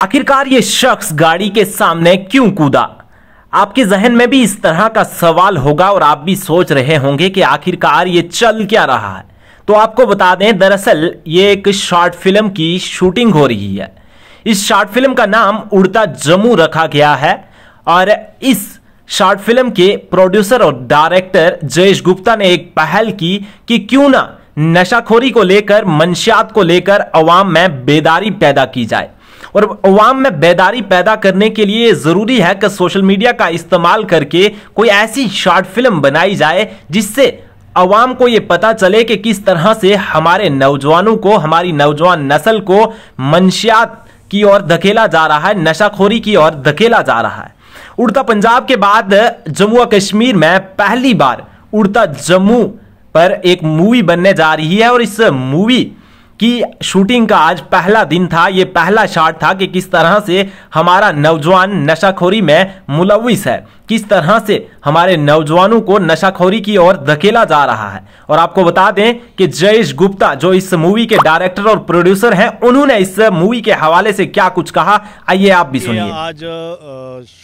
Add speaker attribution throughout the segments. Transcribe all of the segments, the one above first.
Speaker 1: आखिरकार ये शख्स गाड़ी के सामने क्यों कूदा? आपके जहन में भी इस तरह का सवाल होगा और आप भी सोच रहे होंगे कि आखिरकार ये चल क्या रहा है। तो आपको बता दें, दरअसल ये एक शॉर्ट फ़िल्म की शूटिंग हो रही है। इस शॉर्ट फ़िल्म का नाम उड़ता जम्मू रखा गया है और इस शॉर्ट फ़िल्म के प्रोड्यूसर और डायरेक्टर जयेश गुप्ता ने एक पहल की कि क्यों ना नशाखोरी को लेकर, मंशियात को लेकर अवाम में बेदारी पैदा की जाए। और अवाम में बेदारी पैदा करने के लिए ज़रूरी है कि सोशल मीडिया का इस्तेमाल करके कोई ऐसी शॉर्ट फ़िल्म बनाई जाए जिससे अवाम को ये पता चले कि किस तरह से हमारे नौजवानों को, हमारी नौजवान नस्ल को मंशियात की ओर धकेला जा रहा है, नशाखोरी की ओर धकेला जा रहा है। उड़ता पंजाब के बाद जम्मू और कश्मीर में पहली बार उड़ता जम्मू पर एक मूवी बनने जा रही है और इस मूवी कि शूटिंग का आज पहला दिन था। ये पहला शॉट था कि किस तरह से हमारा नौजवान नशाखोरी में मुलविस है। किस तरह से हमारे नौजवानों को नशाखोरी की ओर धकेला जा रहा है। और आपको बता दें कि जयेश गुप्ता जो इस मूवी के डायरेक्टर और प्रोड्यूसर हैं उन्होंने इस मूवी के हवाले से क्या कुछ कहा? आइए आप भी सुनिए।
Speaker 2: आज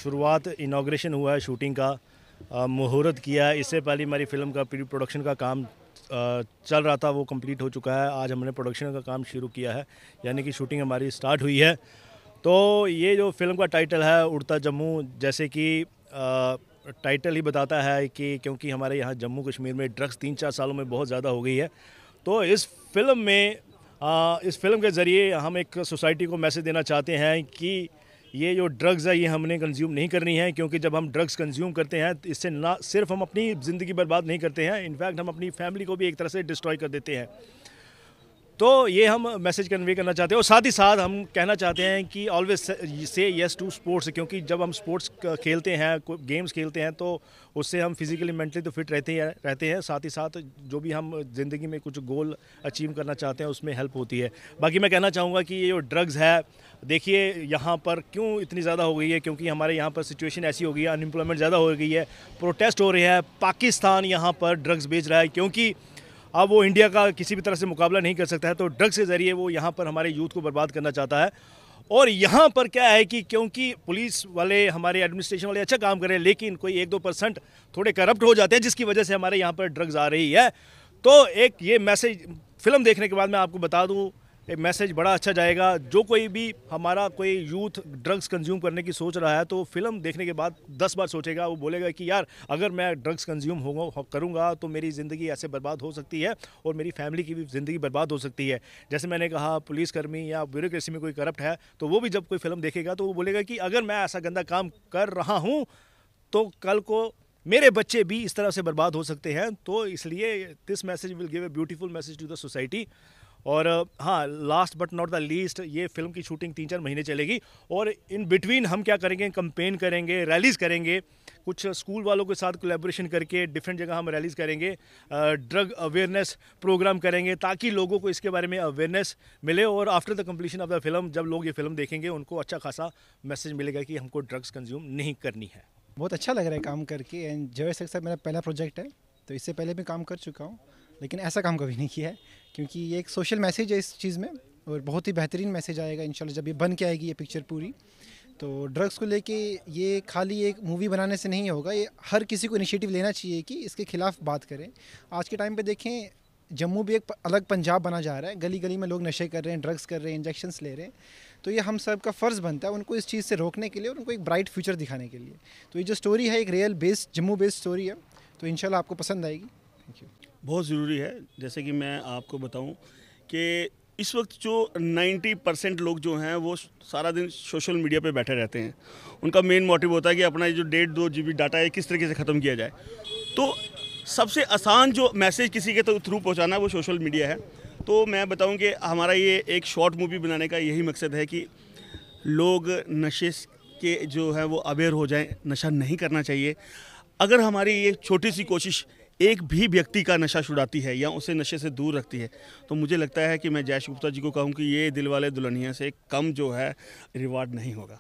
Speaker 2: शुरुआत इनाग्रेशन हुआ है शूटिंग का। मुहूर्त किया इससे पहले हमारी फ़िल्म का प्री प्रोडक्शन का काम चल रहा था वो कंप्लीट हो चुका है। आज हमने प्रोडक्शन का काम शुरू किया है यानी कि शूटिंग हमारी स्टार्ट हुई है। तो ये जो फ़िल्म का टाइटल है उड़ता जम्मू जैसे कि टाइटल ही बताता है कि क्योंकि हमारे यहाँ जम्मू कश्मीर में ड्रग्स तीन चार सालों में बहुत ज़्यादा हो गई है। तो इस फ़िल्म में आ, इस फ़िल्म के ज़रिए हम एक सोसाइटी को मैसेज देना चाहते हैं कि ये जो ड्रग्स है, ये हमने कंज्यूम नहीं करनी है, क्योंकि जब हम ड्रग्स कंज्यूम करते हैं तो इससे ना सिर्फ़ हम अपनी ज़िंदगी बर्बाद नहीं करते हैं। इनफैक्ट हम अपनी फैमिली को भी एक तरह से डिस्ट्रॉय कर देते हैं। तो ये हम मैसेज कन्वे करना चाहते हैं और साथ ही साथ हम कहना चाहते हैं कि always say yes to sports क्योंकि जब हम स्पोर्ट्स खेलते हैं गेम्स खेलते हैं तो उससे हम फिज़िकली मेंटली तो फिट रहते हैं रहते हैं। साथ ही साथ जो भी हम ज़िंदगी में कुछ गोल अचीव करना चाहते हैं, उसमें हेल्प होती है। बाकी मैं कहना चाहूँगा कि ये जो ड्रग्स है, देखिए यहाँ पर क्यों इतनी ज़्यादा हो गई है? क्योंकि हमारे यहाँ पर सिचुएशन ऐसी हो गई है अनएम्प्लॉयमेंट ज़्यादा हो गई है प्रोटेस्ट हो रहे हैं। पाकिस्तान यहाँ पर ड्रग्स बेच रहा है, क्योंकि अब वो इंडिया का किसी भी तरह से मुकाबला नहीं कर सकता है तो ड्रग्स के ज़रिए वो यहाँ पर हमारे यूथ को बर्बाद करना चाहता है। और यहाँ पर क्या है कि क्योंकि पुलिस वाले, हमारे एडमिनिस्ट्रेशन वाले अच्छा काम कर रहे हैं, लेकिन कोई एक दो परसेंट थोड़े करप्ट हो जाते हैं, जिसकी वजह से हमारे यहाँ पर ड्रग्स आ रही है। तो एक ये मैसेज फ़िल्म देखने के बाद मैं आपको बता दूँ मैसेज बड़ा अच्छा जाएगा। जो कोई भी हमारा कोई यूथ ड्रग्स कंज्यूम करने की सोच रहा है तो फ़िल्म देखने के बाद दस बार सोचेगा। वो बोलेगा कि, यार, अगर मैं ड्रग्स कंज्यूम होगा करूँगा तो मेरी ज़िंदगी ऐसे बर्बाद हो सकती है और मेरी फैमिली की भी ज़िंदगी बर्बाद हो सकती है। जैसे मैंने कहा, पुलिसकर्मी या ब्यूरोक्रेसी में कोई करप्ट है तो वो भी जब कोई फ़िल्म देखेगा तो वो बोलेगा कि, अगर मैं ऐसा गंदा काम कर रहा हूँ तो कल को मेरे बच्चे भी इस तरह से बर्बाद हो सकते हैं। तो इसलिए this message will give a beautiful message to the society और हाँ last but not the least ये फ़िल्म की शूटिंग तीन चार महीने चलेगी और इन बिटवीन हम क्या करेंगे? कंपेन करेंगे रैलीज़ करेंगे, कुछ स्कूल वालों के साथ कोलेबोरेशन करके डिफरेंट जगह हम रैलीज़ करेंगे ड्रग अवेयरनेस प्रोग्राम करेंगे ताकि लोगों को इसके बारे में अवेयरनेस मिले और after the completion of the film जब लोग ये फ़िल्म देखेंगे, उनको अच्छा खासा मैसेज मिलेगा कि हमको ड्रग्स कंज्यूम नहीं करनी है।
Speaker 3: बहुत अच्छा लग रहा है काम करके एंड जवेद सर मेरा पहला प्रोजेक्ट है तो इससे पहले भी काम कर चुका हूँ, लेकिन ऐसा काम कभी नहीं किया है। क्योंकि ये एक सोशल मैसेज है इस चीज़ में और बहुत ही बेहतरीन मैसेज आएगा इंशाल्लाह जब ये बन के आएगी ये पिक्चर पूरी। तो ड्रग्स को लेके ये खाली एक मूवी बनाने से नहीं होगा, ये हर किसी को इनिशिएटिव लेना चाहिए कि इसके खिलाफ बात करें। आज के टाइम पे देखें, जम्मू भी एक अलग पंजाब बना जा रहा है। गली गली में लोग नशे कर रहे हैं ड्रग्स कर रहे हैं इंजेक्शंस ले रहे हैं। तो ये हम सब का फ़र्ज़ बनता है उनको इस चीज़ से रोकने के लिए और उनको एक ब्राइट फ्यूचर दिखाने के लिए। तो ये जो स्टोरी है, एक real based Jammu based story है। तो इन आपको पसंद आएगी। थैंक यू
Speaker 4: बहुत ज़रूरी है। जैसे कि मैं आपको बताऊँ कि इस वक्त जो 90 परसेंट लोग जो हैं, वो सारा दिन सोशल मीडिया पे बैठे रहते हैं। उनका मेन मोटिव होता है कि अपना जो डेढ़ दो जीबी डाटा है, किस तरीके से ख़त्म किया जाए। तो सबसे आसान जो मैसेज किसी के तो थ्रू पहुँचाना है, वो सोशल मीडिया है। तो मैं बताऊँ कि हमारा ये एक शॉर्ट मूवी बनाने का यही मकसद है कि लोग नशे के जो है, वो अवेयर हो जाएँ, नशा नहीं करना चाहिए। अगर हमारी ये छोटी सी कोशिश एक भी व्यक्ति का नशा छुड़ाती है या उसे नशे से दूर रखती है तो मुझे लगता है कि मैं जयश गुप्ता जी को कहूँ कि ये दिल वाले दुल्हनिया से कम जो है रिवार्ड नहीं होगा।